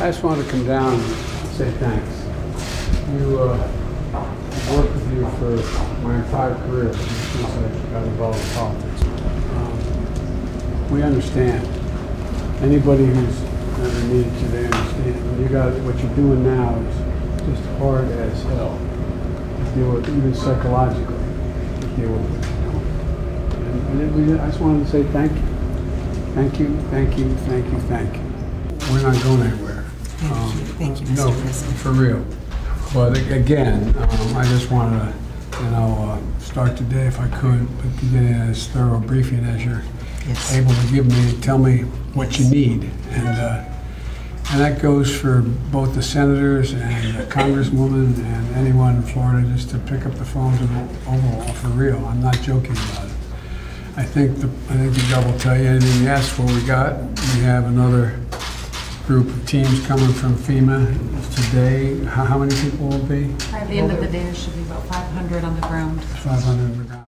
I just wanted to come down and say thanks. You, uh, worked with you for my entire career since I got involved in politics. Um, We understand. Anybody who's ever needed you, they understand. And you got, what you're doing now is just hard as hell. to Deal with, even psychologically, to deal with doing. And- And it- I just wanted to say thank you. Thank you, thank you, thank you, thank you. We're not going anywhere. Thank Um, you. Thank you, Mr. No, President. for real. But again, um, I just wanted to, you know, uh, start today if I could, but to get as thorough briefing as you're Yes. able to give me, tell me what you need. And, uh, and that goes for both the senators and the congresswoman and anyone in Florida, just to pick up the phones and overall, for real. I'm not joking about it. I think the, I think the gov will tell you anything you ask for, we got. We have another group of teams coming from FEMA today. How, how many people will be? By the end of the day, there should be about 500 on the ground. 500.